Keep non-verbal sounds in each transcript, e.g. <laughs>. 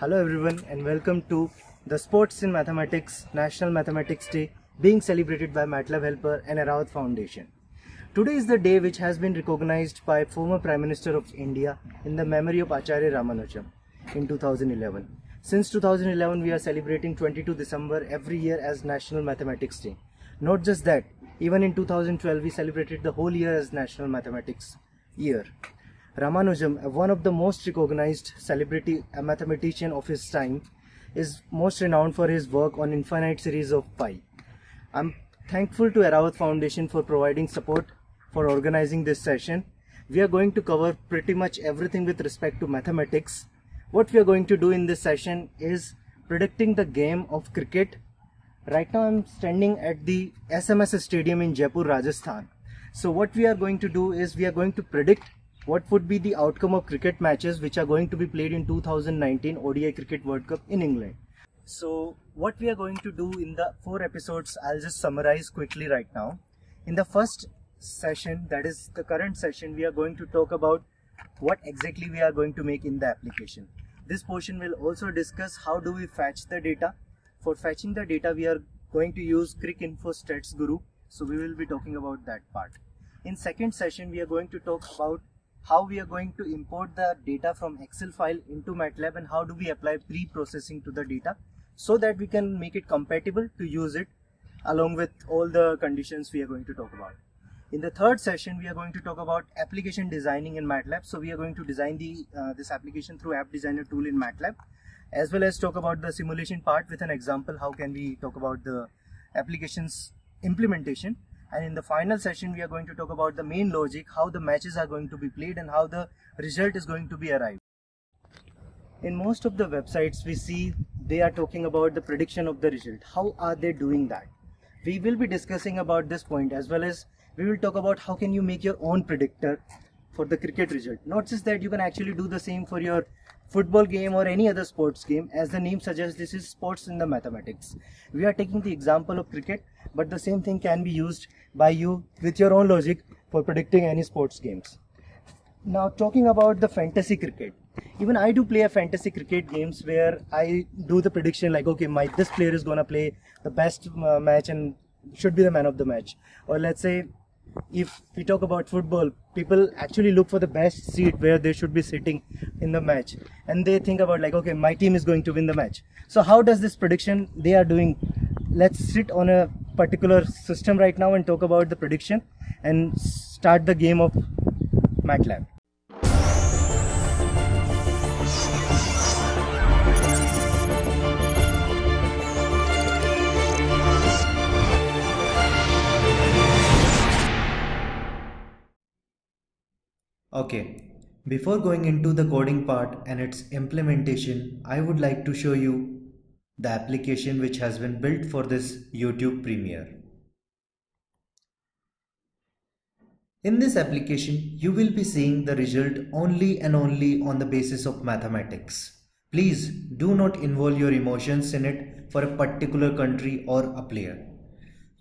Hello everyone and welcome to the Sports in Mathematics National Mathematics Day being celebrated by MATLAB Helper and Airavat Foundation. Today is the day which has been recognized by former Prime Minister of India in the memory of Acharya Ramanujam in 2011. Since 2011 we are celebrating 22 December every year as National Mathematics Day. Not just that, even in 2012 we celebrated the whole year as National Mathematics Year. Ramanujam, one of the most recognized celebrity mathematician of his time, is most renowned for his work on infinite series of pi. I'm thankful to Airavat Foundation for providing support for organizing this session. We are going to cover pretty much everything with respect to mathematics. What we are going to do in this session is predicting the game of cricket. Right now I'm standing at the SMS Stadium in Jaipur, Rajasthan. So what we are going to do is we are going to predict what would be the outcome of cricket matches which are going to be played in 2019 ODI Cricket World Cup in England. So what we are going to do in the four episodes, I'll just summarize quickly right now. In the first session, that is the current session, we are going to talk about what exactly we are going to make in the application. This portion will also discuss how do we fetch the data. For fetching the data, we are going to use Cricinfo Stats Guru. So we will be talking about that part. In second session, we are going to talk about how we are going to import the data from Excel file into MATLAB and how do we apply pre-processing to the data so that we can make it compatible to use it along with all the conditions we are going to talk about. In the third session, we are going to talk about application designing in MATLAB. So we are going to design the uh, this application through App Designer tool in MATLAB, as well as talk about the simulation part with an example. How can we talk about the application's implementation? And in the final session, we are going to talk about the main logic, how the matches are going to be played and how the result is going to be arrived. In most of the websites, we see they are talking about the prediction of the result. How are they doing that? We will be discussing about this point as well as we will talk about how can you make your own predictor for the cricket result. Not just that you can actually do the same for your football game or any other sports game as the name suggests this is sports in the mathematics. We are taking the example of cricket but the same thing can be used by you with your own logic for predicting any sports games. Now talking about the fantasy cricket. Even i do play a fantasy cricket games where i do the prediction like okay my this player is gonna play the best uh, match and should be the man of the match. Or let's say if we talk about football, people actually look for the best seat where they should be sitting in the match. And they think about like, okay, my team is going to win the match. So how does this prediction they are doing? Let's sit on a particular system right now and talk about the prediction and start the game of MATLAB. Okay, before going into the coding part and its implementation, I would like to show you the application which has been built for this YouTube Premiere. In this application, you will be seeing the result only and only on the basis of mathematics. Please do not involve your emotions in it for a particular country or a player.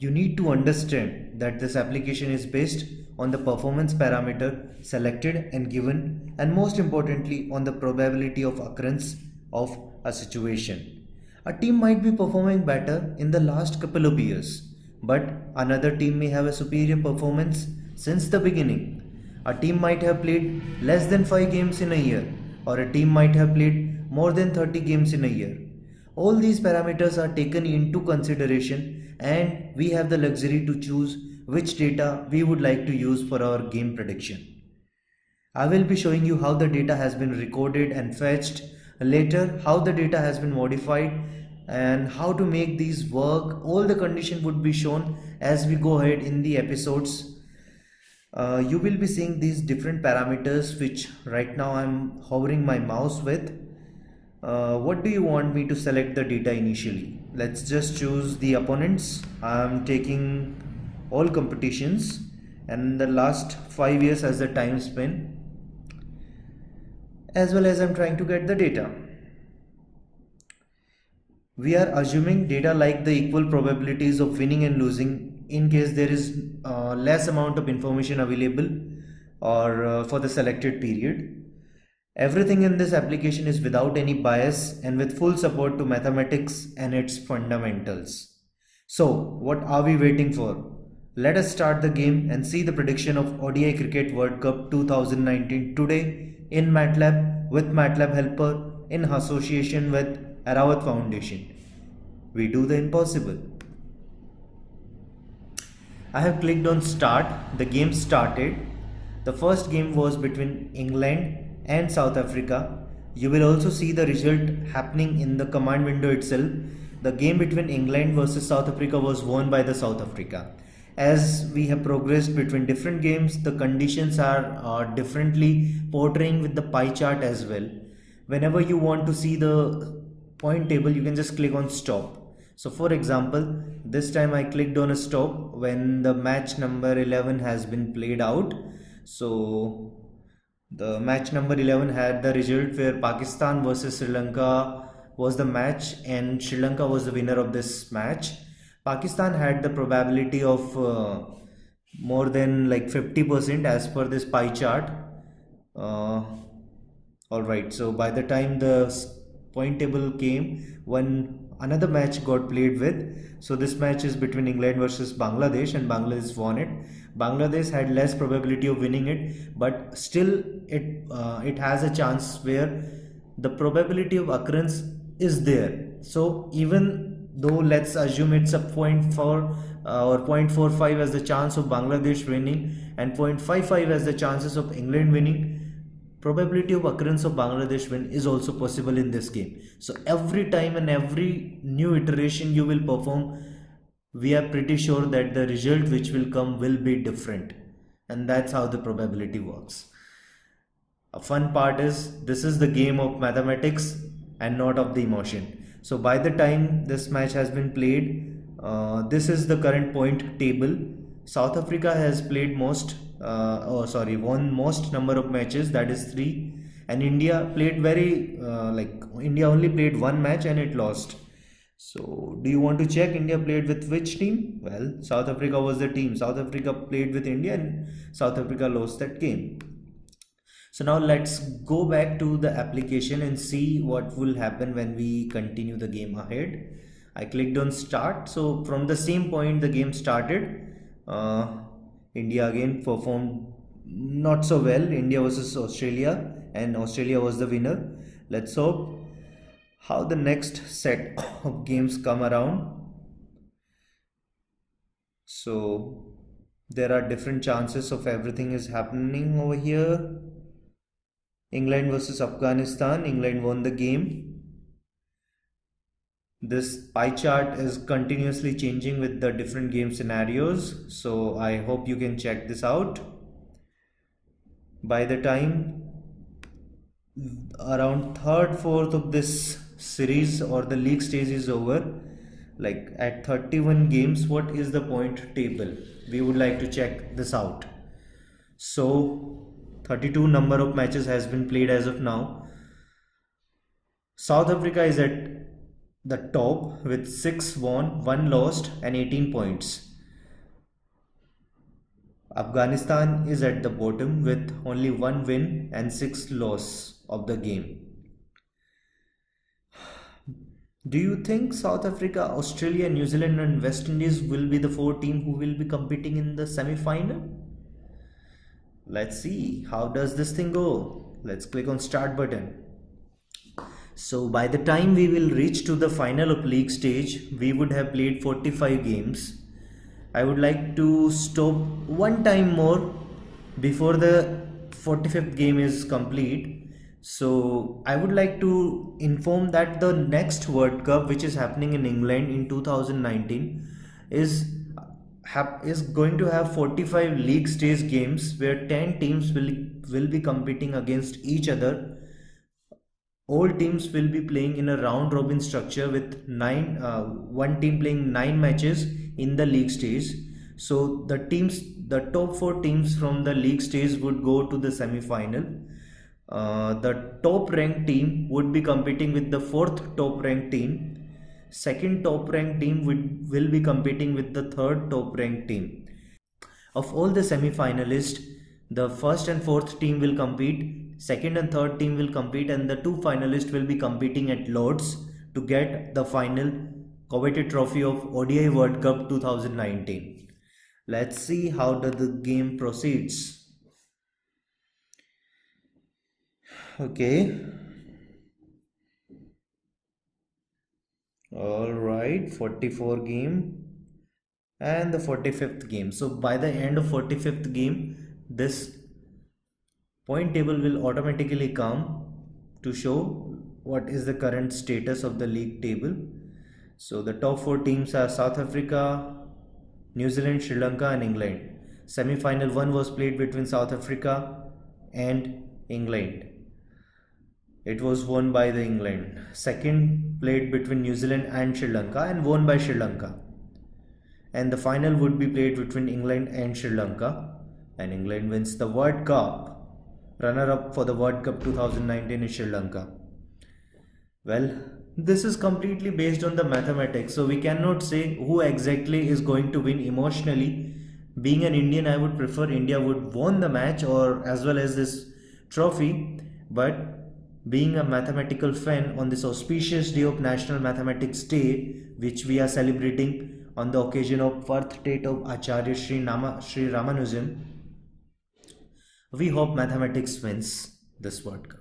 You need to understand that this application is based on the performance parameter selected and given and most importantly on the probability of occurrence of a situation. A team might be performing better in the last couple of years but another team may have a superior performance since the beginning. A team might have played less than 5 games in a year or a team might have played more than 30 games in a year. All these parameters are taken into consideration and we have the luxury to choose which data we would like to use for our game prediction. I will be showing you how the data has been recorded and fetched, later how the data has been modified and how to make these work. All the condition would be shown as we go ahead in the episodes. Uh, you will be seeing these different parameters which right now I'm hovering my mouse with. Uh, what do you want me to select the data initially? Let's just choose the opponents. I'm taking all competitions and the last five years as the time span as well as I'm trying to get the data. We are assuming data like the equal probabilities of winning and losing in case there is uh, less amount of information available or uh, for the selected period Everything in this application is without any bias and with full support to mathematics and its fundamentals. So, what are we waiting for? Let us start the game and see the prediction of ODI Cricket World Cup 2019 today in MATLAB with MATLAB Helper in association with Airavat Foundation. We do the impossible. I have clicked on start. The game started. The first game was between England and South Africa. You will also see the result happening in the command window itself. The game between England versus South Africa was won by the South Africa. As we have progressed between different games, the conditions are uh, differently portraying with the pie chart as well. Whenever you want to see the point table, you can just click on stop so for example this time I clicked on a stop when the match number 11 has been played out so the match number 11 had the result where Pakistan versus Sri Lanka was the match and Sri Lanka was the winner of this match. Pakistan had the probability of uh, more than like 50% as per this pie chart. Uh, all right so by the time the point table came one another match got played with. So this match is between england versus bangladesh and bangladesh won it bangladesh had less probability of winning it but still it uh, it has a chance where the probability of occurrence is there so even though let's assume it's a 0.4 uh, or 0.45 as the chance of bangladesh winning and 0.55 as the chances of england winning probability of occurrence of Bangladesh win is also possible in this game. So every time and every new iteration you will perform, we are pretty sure that the result which will come will be different. And that's how the probability works. A fun part is this is the game of mathematics and not of the emotion. So by the time this match has been played, uh, this is the current point table. South Africa has played most uh, oh sorry won most number of matches that is three and India played very uh, like India only played one match and it lost so do you want to check India played with which team? Well South Africa was the team. South Africa played with India and South Africa lost that game. So now let's go back to the application and see what will happen when we continue the game ahead. I clicked on start. So from the same point the game started uh, India again performed not so well. India versus Australia, and Australia was the winner. Let's hope how the next set of games come around. So there are different chances of everything is happening over here. England versus Afghanistan. England won the game. This pie chart is continuously changing with the different game scenarios. So I hope you can check this out. By the time around third, fourth of this series or the league stage is over, like at 31 games, what is the point table? We would like to check this out. So 32 number of matches has been played as of now. South Africa is at the top with 6 won, 1 lost and 18 points. Afghanistan is at the bottom with only 1 win and 6 loss of the game. Do you think South Africa, Australia, New Zealand and West Indies will be the four teams who will be competing in the semi-final? Let's see how does this thing go. Let's click on start button. So by the time we will reach to the final of league stage, we would have played 45 games. I would like to stop one time more before the 45th game is complete. So I would like to inform that the next World Cup which is happening in England in 2019 is is going to have 45 league stage games where 10 teams will will be competing against each other. All teams will be playing in a round robin structure with nine uh, one team playing nine matches in the league stage. So the teams the top four teams from the league stage would go to the semi final uh, the top ranked team would be competing with the fourth top ranked team second top ranked team would, will be competing with the third top ranked team of all the semi finalists the first and fourth team will compete second and third team will compete and the two finalists will be competing at Lords to get the final coveted trophy of ODI World Cup 2019. Let's see how the game proceeds. Okay. All right, 44 game and the 45th game. So by the end of 45th game, this point table will automatically come to show what is the current status of the league table so the top four teams are South Africa, New Zealand, Sri Lanka and England. Semi-final one was played between South Africa and England. It was won by the England. Second played between New Zealand and Sri Lanka and won by Sri Lanka. And the final would be played between England and Sri Lanka and England wins the World Cup. Runner up for the World Cup 2019 is Sri Lanka. Well, this is completely based on the mathematics so we cannot say who exactly is going to win emotionally being an indian i would prefer india would won the match or as well as this trophy but being a mathematical fan on this auspicious day of national mathematics day which we are celebrating on the occasion of birth date of acharya Sri, Nama, Sri ramanujan we hope mathematics wins this world cup.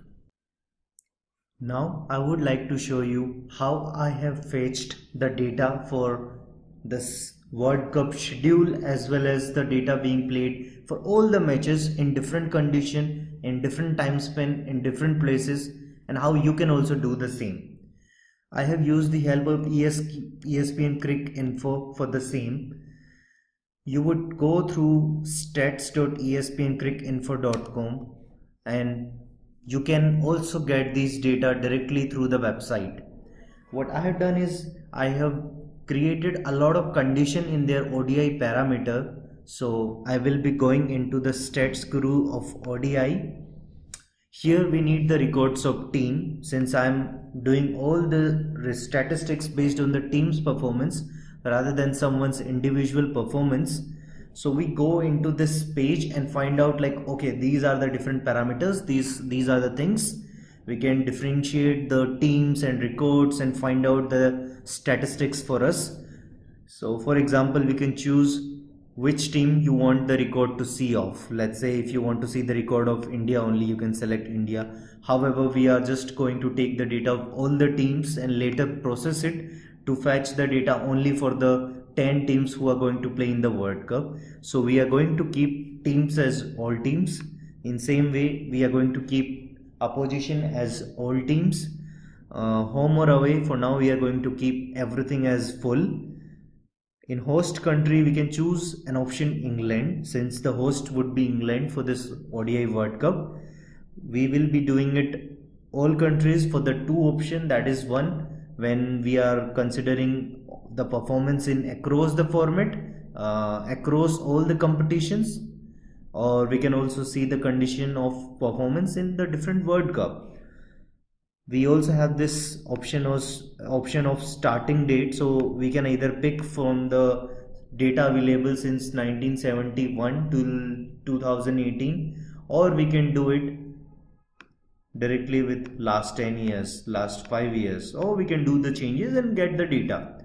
Now I would like to show you how I have fetched the data for this World Cup schedule as well as the data being played for all the matches in different condition, in different time span, in different places and how you can also do the same. I have used the help of ES, ESPN Cricinfo for the same. You would go through stats.espncricinfo.com and you can also get these data directly through the website what i have done is i have created a lot of condition in their odi parameter so i will be going into the stats guru of odi here we need the records of team. Since i'm doing all the statistics based on the team's performance rather than someone's individual performance so we go into this page and find out like okay these are the different parameters these these are the things. We can differentiate the teams and records and find out the statistics for us. So for example we can choose which team you want the record to see of let's say if you want to see the record of India only you can select India however we are just going to take the data of all the teams and later process it to fetch the data only for the 10 teams who are going to play in the World Cup. So we are going to keep teams as all teams. In same way, we are going to keep opposition as all teams. Uh, home or away, for now we are going to keep everything as full. In host country, we can choose an option England since the host would be England for this ODI World Cup. We will be doing it all countries for the two option that is one when we are considering the performance in across the format uh, across all the competitions or we can also see the condition of performance in the different world cup we also have this option was option of starting date. So we can either pick from the data available since 1971 till 2018 or we can do it directly with last 10 years last 5 years or we can do the changes and get the data.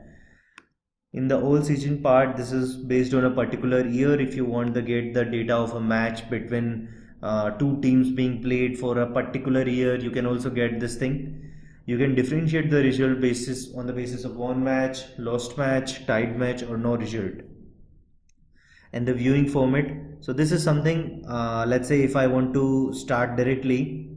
In the all season part this is based on a particular year. If you want to get the data of a match between uh, two teams being played for a particular year you can also get this thing. You can differentiate the result basis on the basis of one match lost match tied match or no result. And the viewing format. So this is something uh, let's say if i want to start directly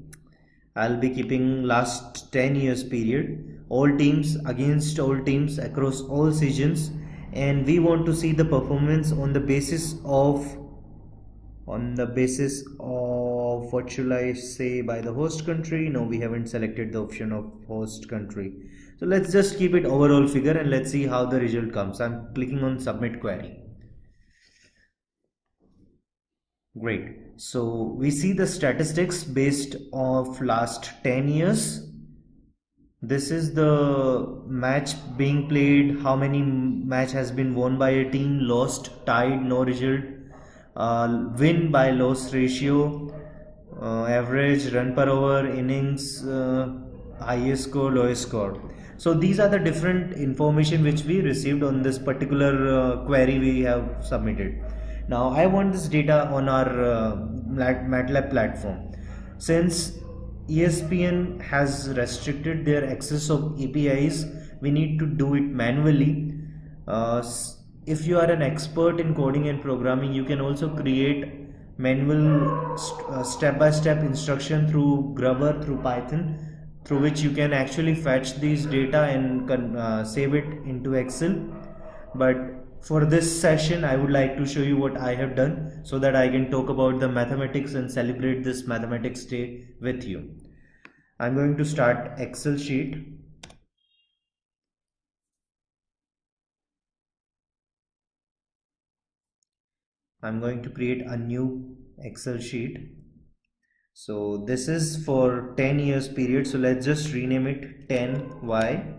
i'll be keeping last 10 years period. All teams against all teams across all seasons. And we want to see the performance on the basis of on the basis of what should I say by the host country? No we haven't selected the option of host country. So let's just keep it overall figure and let's see how the result comes. I'm clicking on submit query. Great. So we see the statistics based of last 10 years. This is the match being played. How many match has been won by a team? Lost tied no result uh, win by loss ratio. Uh, average run per over innings uh, highest score lowest score. So these are the different information which we received on this particular uh, query we have submitted. Now i want this data on our uh, matlab platform. Since espn has restricted their access of apis we need to do it manually. Uh, if you are an expert in coding and programming you can also create manual uh, step-by-step -step instruction through grubber through python through which you can actually fetch these data and uh, save it into excel. But for this session i would like to show you what i have done so that i can talk about the mathematics and celebrate this mathematics day with you. I'm going to start excel sheet I'm going to create a new Excel sheet. So this is for 10 years period. So let's just rename it 10y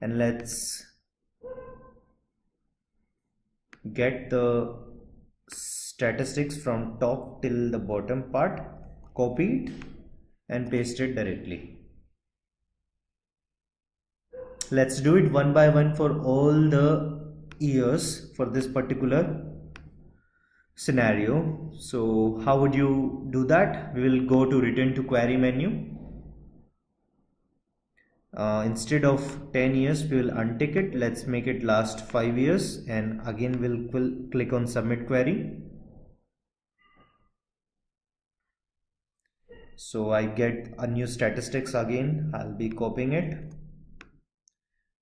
and let's get the statistics from top till the bottom part. Copy it and paste it directly. Let's do it one by one for all the years for this particular scenario. So how would you do that? We will go to return to query menu. Uh, instead of 10 years we will untick it. Let's make it last 5 years and again we'll, we'll click on submit query. So I get a new statistics again. I'll be copying it.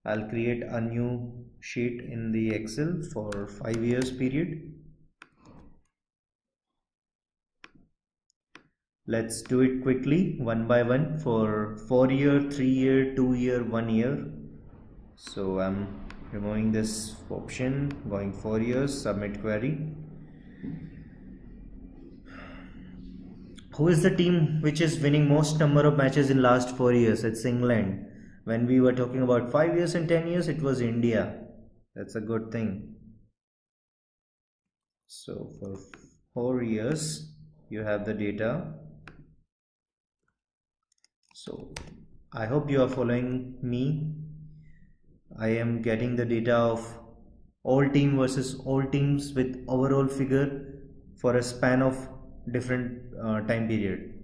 I'll create a new sheet in the Excel for 5 years period let's do it quickly one by one for four year three year two year one year. So i'm removing this option going four years submit query. Who is the team which is winning most number of matches in last four years? It's england. When we were talking about five years and ten years it was india. That's a good thing. So for four years you have the data so I hope you are following me. I am getting the data of all team versus all teams with overall figure for a span of different uh, time period.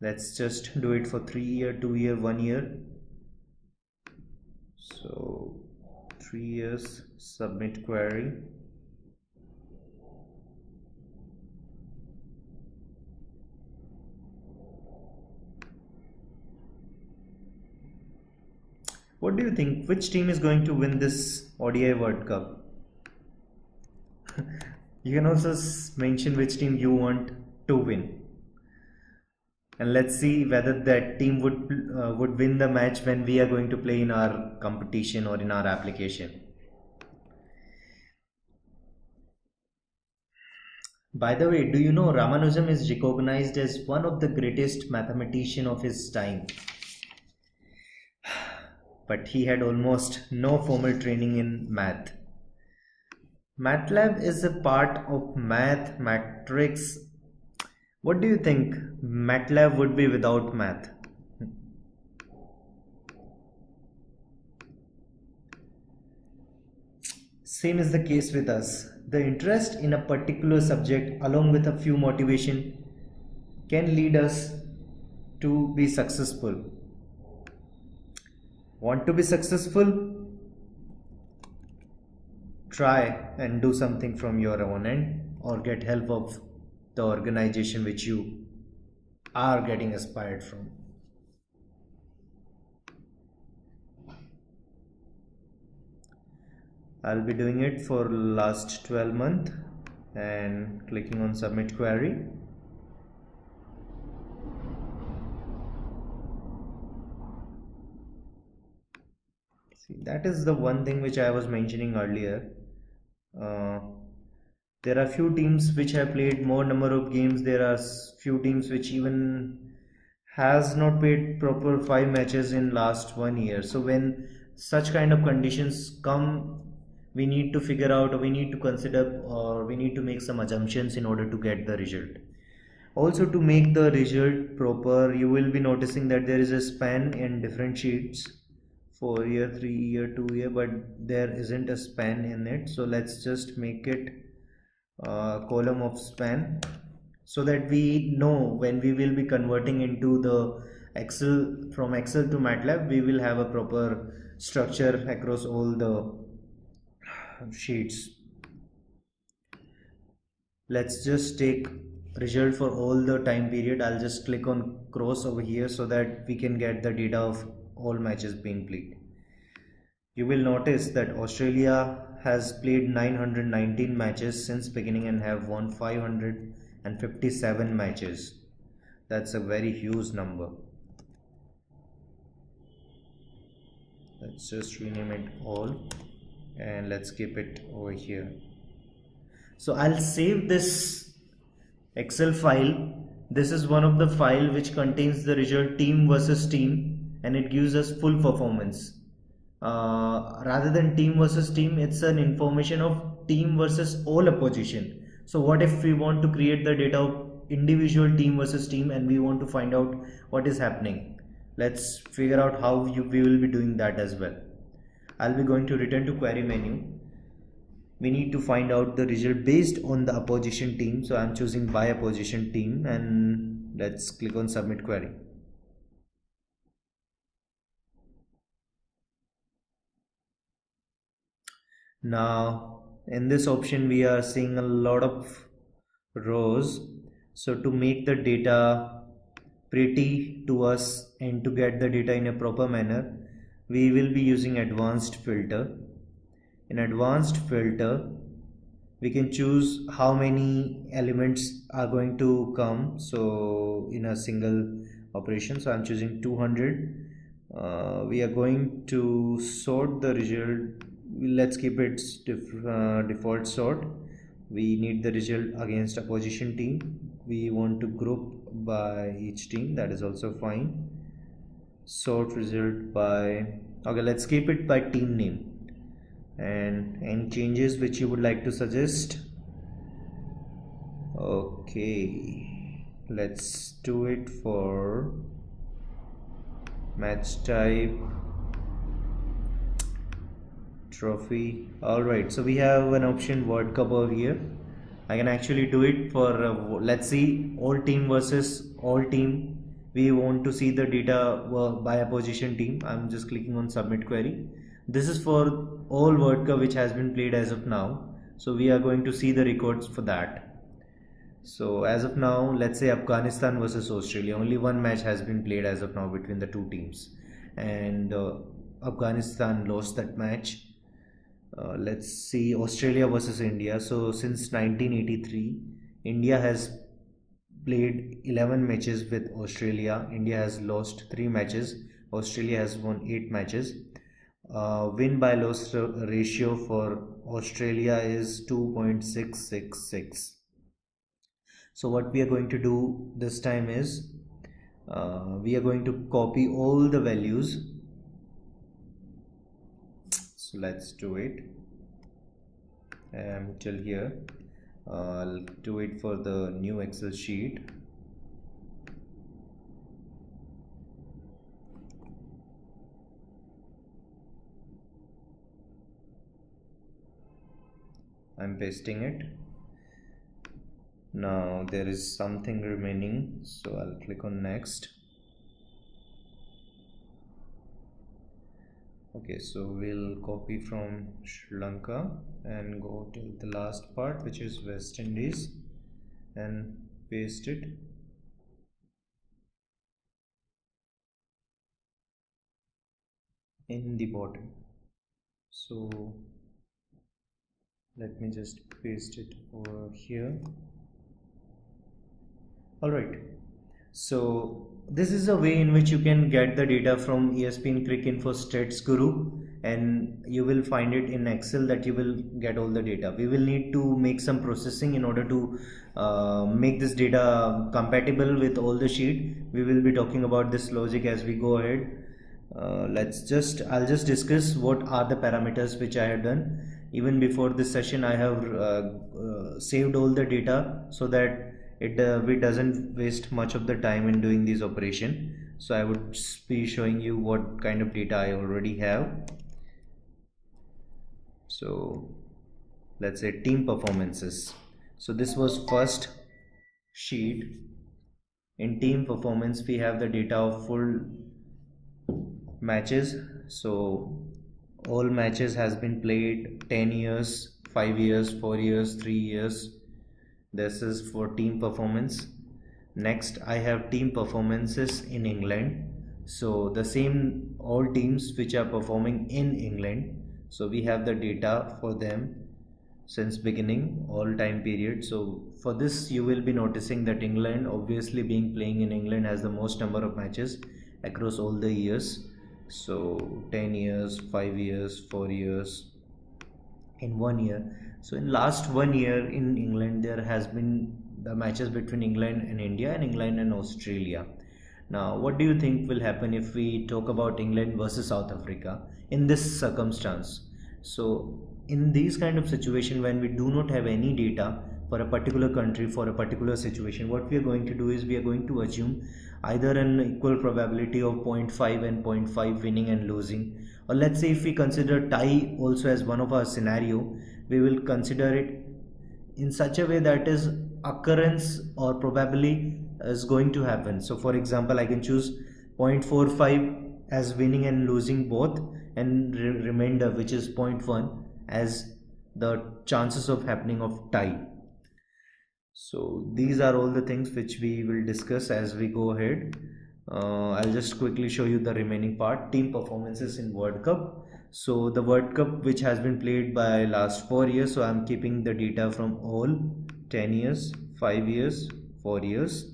Let's just do it for three year two year one year. So three years submit query What do you think? Which team is going to win this ODI World Cup? <laughs> you can also mention which team you want to win. And let's see whether that team would uh, would win the match when we are going to play in our competition or in our application. By the way, do you know Ramanujan is recognized as one of the greatest mathematician of his time? But he had almost no formal training in math. MATLAB is a part of math matrix. What do you think MATLAB would be without math? Same is the case with us. The interest in a particular subject along with a few motivation can lead us to be successful want to be successful? Try and do something from your own end or get help of the organization which you are getting inspired from. I'll be doing it for last 12 month and clicking on submit query See, that is the one thing which I was mentioning earlier. Uh, there are few teams which have played more number of games. There are few teams which even has not played proper five matches in last one year. So when such kind of conditions come we need to figure out we need to consider or we need to make some assumptions in order to get the result also to make the result proper you will be noticing that there is a span in different sheets four year three year two year but there isn't a span in it. So let's just make it a column of span so that we know when we will be converting into the excel from excel to matlab we will have a proper structure across all the sheets. Let's just take result for all the time period. I'll just click on cross over here so that we can get the data of all matches being played. You will notice that Australia has played 919 matches since beginning and have won 557 matches. That's a very huge number. Let's just rename it all and let's keep it over here. So I'll save this excel file. This is one of the file which contains the result team versus team and it gives us full performance. Uh, rather than team versus team it's an information of team versus all opposition. So what if we want to create the data of individual team versus team and we want to find out what is happening? Let's figure out how you, we will be doing that as well. I'll be going to return to query menu. We need to find out the result based on the opposition team. So i'm choosing by opposition team and let's click on submit query now in this option we are seeing a lot of rows. So to make the data pretty to us and to get the data in a proper manner we will be using advanced filter. In advanced filter we can choose how many elements are going to come. So in a single operation so i'm choosing 200 uh, we are going to sort the result let's keep it uh, default sort. We need the result against opposition team. We want to group by each team. That is also fine. Sort result by okay let's keep it by team name. And any changes which you would like to suggest? Okay let's do it for match type trophy. All right so we have an option world cup over here. I can actually do it for uh, let's see all team versus all team. We want to see the data uh, by opposition team. I'm just clicking on submit query. This is for all World Cup which has been played as of now. So we are going to see the records for that. So as of now let's say Afghanistan versus Australia. Only one match has been played as of now between the two teams. And uh, Afghanistan lost that match uh, let's see Australia versus India. So since 1983 India has played 11 matches with Australia. India has lost 3 matches. Australia has won 8 matches. Uh, win by loss ratio for Australia is 2.666 so what we are going to do this time is uh, we are going to copy all the values so let's do it. Um, till here. I'll do it for the new excel sheet. I'm pasting it. Now there is something remaining so I'll click on next okay so we'll copy from Sri Lanka and go to the last part which is West Indies and paste it. In the bottom. So let me just paste it over here. All right so this is a way in which you can get the data from ESPN Cricinfo Stats Guru and you will find it in Excel that you will get all the data. We will need to make some processing in order to uh, make this data compatible with all the sheet. We will be talking about this logic as we go ahead. Uh, let's just, I'll just discuss what are the parameters which I have done even before this session I have uh, uh, saved all the data so that it, uh, it doesn't waste much of the time in doing this operation. So I would be showing you what kind of data I already have. So let's say team performances. So this was first sheet. In team performance we have the data of full matches. So all matches has been played 10 years 5 years 4 years 3 years this is for team performance. Next i have team performances in england. So the same all teams which are performing in england. So we have the data for them since beginning all time period. So for this you will be noticing that england obviously being playing in england has the most number of matches across all the years. So 10 years 5 years 4 years in one year so in last one year in england there has been the matches between england and india and england and australia. Now what do you think will happen if we talk about england versus south africa in this circumstance? So in these kind of situation when we do not have any data for a particular country for a particular situation what we are going to do is we are going to assume either an equal probability of 0.5 and 0.5 winning and losing. Or let's say if we consider tie also as one of our scenario we will consider it in such a way that is occurrence or probably is going to happen. So for example i can choose 0.45 as winning and losing both and re remainder which is 0.1 as the chances of happening of tie. So these are all the things which we will discuss as we go ahead. Uh, I'll just quickly show you the remaining part. Team performances in World Cup so the World Cup which has been played by last four years so I'm keeping the data from all. 10 years 5 years 4 years.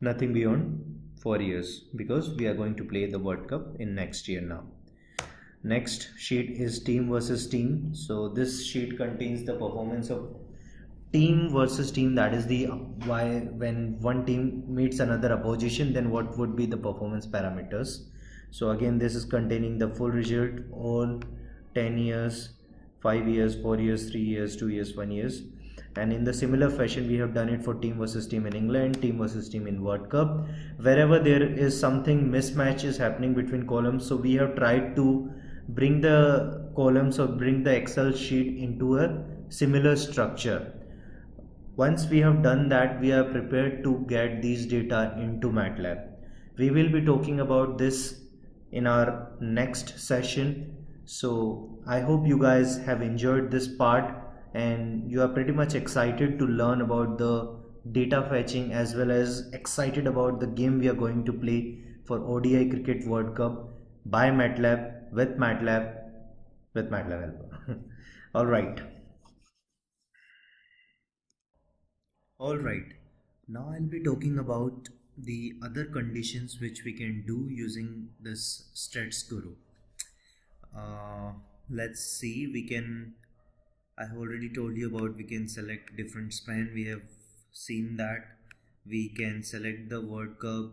Nothing beyond 4 years because we are going to play the World Cup in next year now. Next sheet is team versus team. So this sheet contains the performance of team versus team. That is the why when one team meets another opposition then what would be the performance parameters so again this is containing the full result all 10 years 5 years 4 years 3 years 2 years 1 years. And in the similar fashion we have done it for team versus team in England team versus team in World Cup. Wherever there is something mismatch is happening between columns so we have tried to bring the columns or bring the excel sheet into a similar structure. Once we have done that, we are prepared to get these data into MATLAB. We will be talking about this in our next session. So I hope you guys have enjoyed this part and you are pretty much excited to learn about the data fetching as well as excited about the game we are going to play for ODI Cricket World Cup by MATLAB with MATLAB with MATLAB. <laughs> All right. Alright, now I'll be talking about the other conditions which we can do using this Stats Guru. Uh, let's see, we can, I have already told you about we can select different span, we have seen that. We can select the World Cup.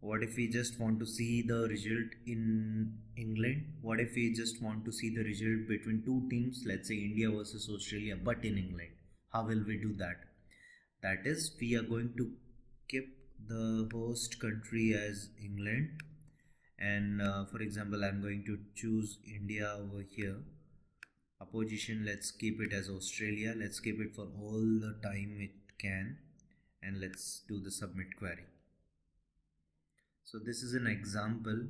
What if we just want to see the result in England? What if we just want to see the result between two teams, let's say India versus Australia, but in England? How will we do that? that is we are going to keep the host country as England. And uh, for example I'm going to choose India over here. Opposition let's keep it as Australia. Let's keep it for all the time it can. And let's do the submit query. So this is an example.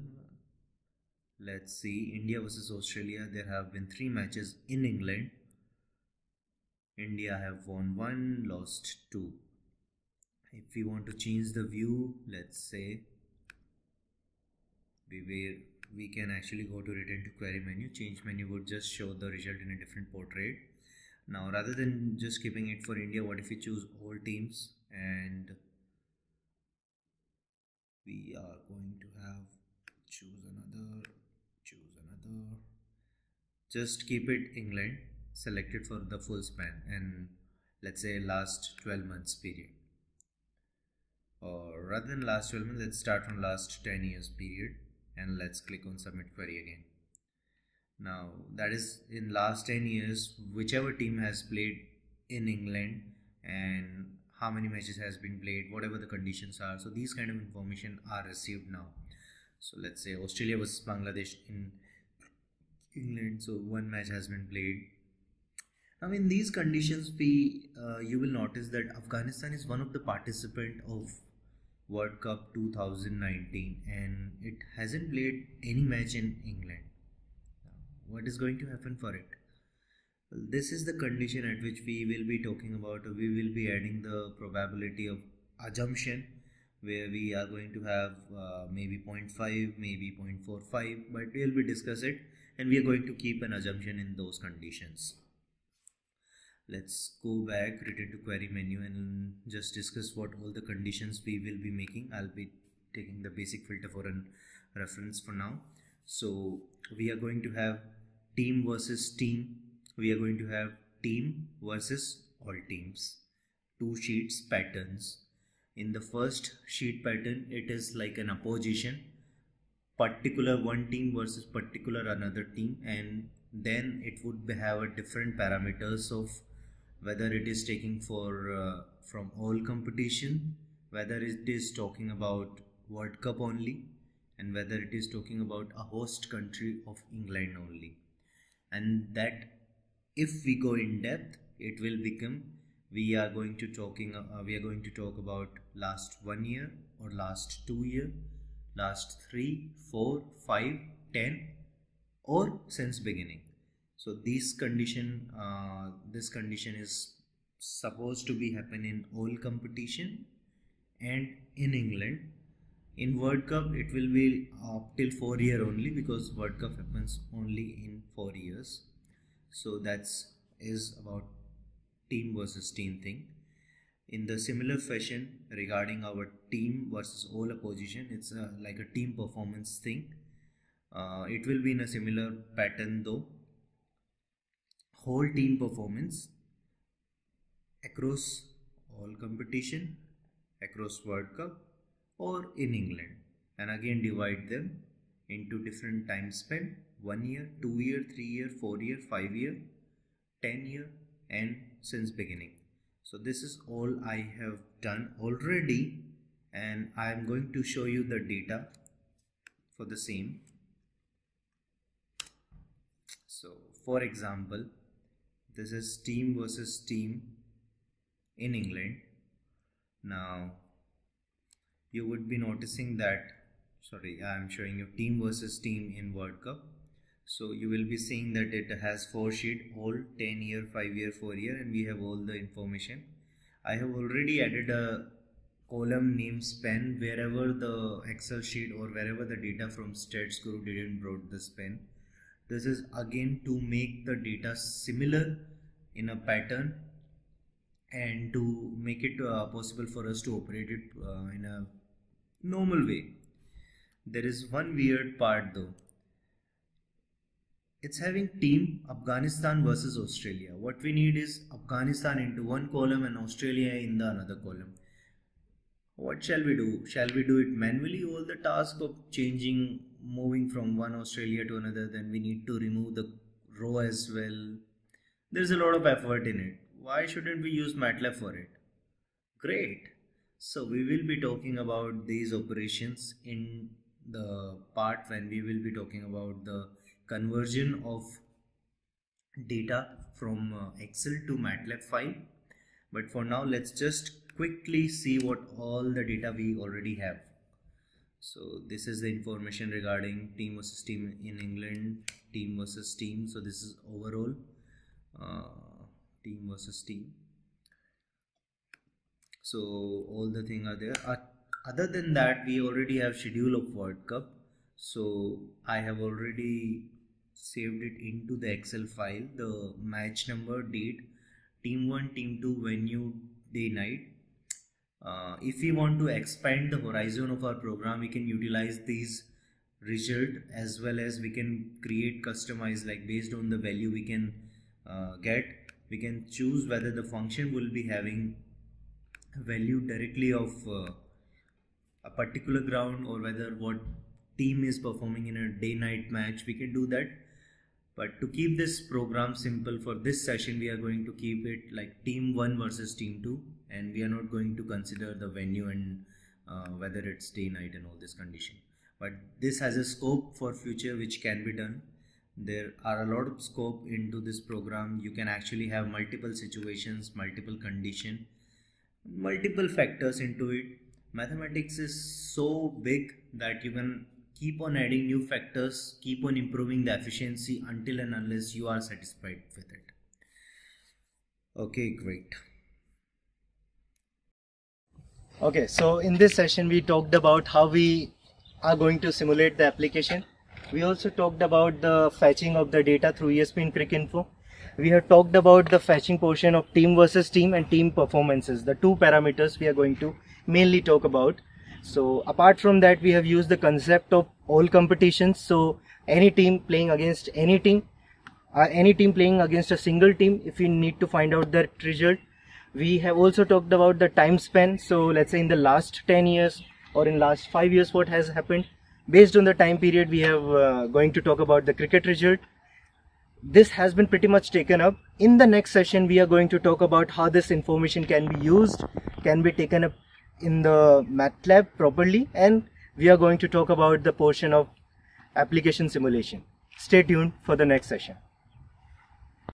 Let's see. India versus Australia. There have been three matches in England. India have won one, lost two. If we want to change the view, let's say we we can actually go to return to query menu. Change menu would just show the result in a different portrait. Now, rather than just keeping it for India, what if we choose all teams and we are going to have choose another, choose another. Just keep it England selected for the full span and let's say last 12 months period or rather than last 12 months let's start from last 10 years period and let's click on submit query again. Now that is in last 10 years whichever team has played in england and how many matches has been played whatever the conditions are. So these kind of information are received now. So let's say australia versus bangladesh in england. So one match has been played. Now in these conditions we uh, you will notice that afghanistan is one of the participant of world cup 2019 and it hasn't played any match in england. What is going to happen for it? Well, this is the condition at which we will be talking about. We will be adding the probability of assumption where we are going to have uh, maybe 0.5 maybe 0.45 but we'll be discuss it and we are going to keep an assumption in those conditions let's go back return to query menu and just discuss what all the conditions we will be making. I'll be taking the basic filter for a reference for now. So we are going to have team versus team. We are going to have team versus all teams. Two sheets patterns. In the first sheet pattern it is like an opposition. Particular one team versus particular another team. And then it would have a different parameters of whether it is taking for uh, from all competition whether it is talking about world cup only and whether it is talking about a host country of england only. And that if we go in depth it will become we are going to talking uh, we are going to talk about last one year or last two year last three four five ten or since beginning so this condition uh, this condition is supposed to be happen in all competition and in england. In world cup it will be up till four year only because world cup happens only in four years. So that's is about team versus team thing. In the similar fashion regarding our team versus all opposition it's a, like a team performance thing. Uh, it will be in a similar pattern though whole team performance across all competition across world cup or in England and again divide them into different time span 1 year, 2 year, 3 year, 4 year, 5 year, 10 year and since beginning. So this is all I have done already and I am going to show you the data for the same. So for example, this is team versus team in England. Now you would be noticing that sorry I'm showing you team versus team in World Cup. So you will be seeing that it has four sheet all 10 year 5 year 4 year and we have all the information. I have already added a column name span wherever the excel sheet or wherever the data from Statsguru didn't brought the span this is again to make the data similar in a pattern and to make it uh, possible for us to operate it uh, in a normal way. There is one weird part though. It's having team Afghanistan versus Australia. What we need is Afghanistan into one column and Australia in the another column. What shall we do? Shall we do it manually? All the task of changing, moving from one Australia to another, then we need to remove the row as well. There's a lot of effort in it. Why shouldn't we use MATLAB for it? Great. So we will be talking about these operations in the part when we will be talking about the conversion of data from uh, Excel to MATLAB file. But for now, let's just quickly see what all the data we already have. So this is the information regarding team versus team in England, team versus team. So this is overall uh, team versus team. So all the thing are there. Uh, other than that we already have schedule of world cup. So i have already saved it into the excel file the match number date team 1 team 2 venue day night uh, if we want to expand the horizon of our program we can utilize these result as well as we can create customize like based on the value we can uh, get we can choose whether the function will be having value directly of uh, a particular ground or whether what team is performing in a day night match we can do that. But to keep this program simple for this session we are going to keep it like team 1 versus team 2 and we are not going to consider the venue and uh, whether it's day night and all this condition. But this has a scope for future which can be done. There are a lot of scope into this program. You can actually have multiple situations multiple condition multiple factors into it. Mathematics is so big that you can keep on adding new factors keep on improving the efficiency until and unless you are satisfied with it. Okay great okay so in this session we talked about how we are going to simulate the application we also talked about the fetching of the data through ESP Cricinfo. We have talked about the fetching portion of team versus team and team performances, the two parameters we are going to mainly talk about. So apart from that, we have used the concept of all competitions. So any team playing against any team, uh, any team playing against a single team, if we need to find out the result. We have also talked about the time span. So let's say in the last 10 years or in last 5 years, what has happened? Based on the time period we have uh, going to talk about the cricket result. This has been pretty much taken up. In the next session we are going to talk about how this information can be used can be taken up in the MATLAB properly and we are going to talk about the portion of application simulation. Stay tuned for the next session